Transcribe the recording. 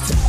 comes